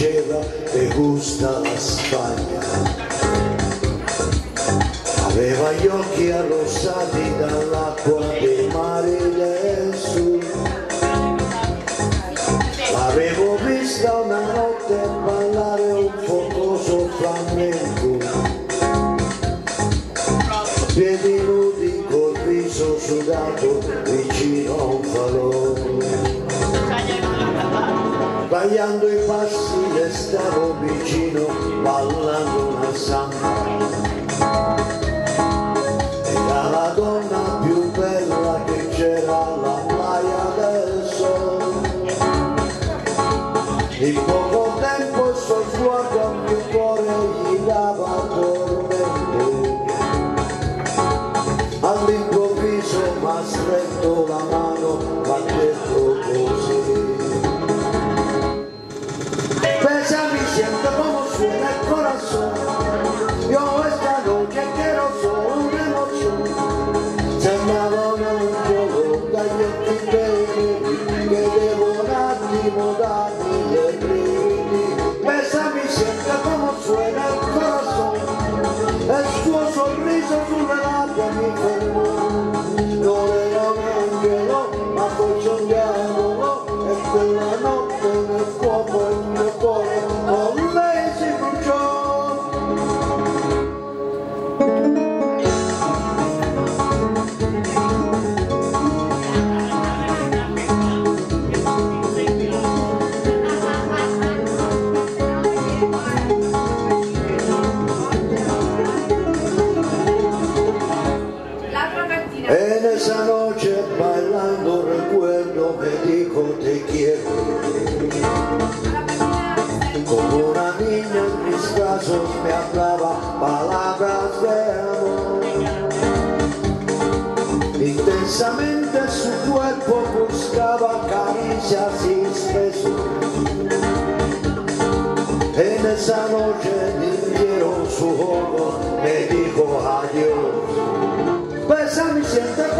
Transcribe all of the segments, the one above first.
lleva, te gusta la Spagna. Aveva gli occhi arrossati dall'acqua dei mari del sud. L'avevo vista una notte ballare un focoso flamenco. Piedi nudi col viso sudato vicino a un falò. Sbagliando i passi le stavo vicino ballando una samba. Era la donna più bella che c'era alla playa del sol. In poco tempo il suo sguardo al mio cuore gli dava tormento. All'improvviso m'ha stretto la mano, Mudar. En esa noche bailando recuerdo me dijo te quiero Como una niña en mis brazos me hablaba palabras de amor. Intensamente su cuerpo buscaba caricias y besos. En esa noche hirieron su ojo, me dijo adiós 不，上面写的。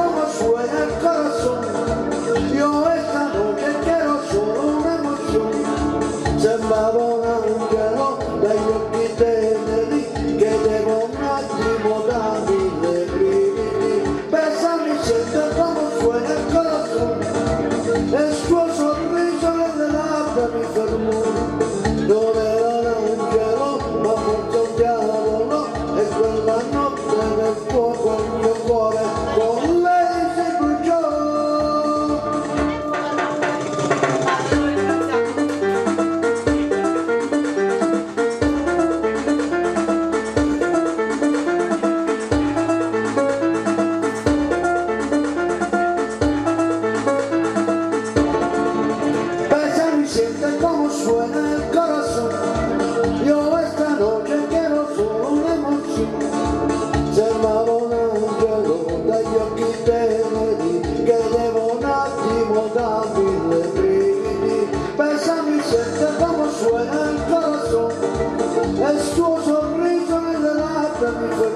Suo sorriso nelle labbra mi.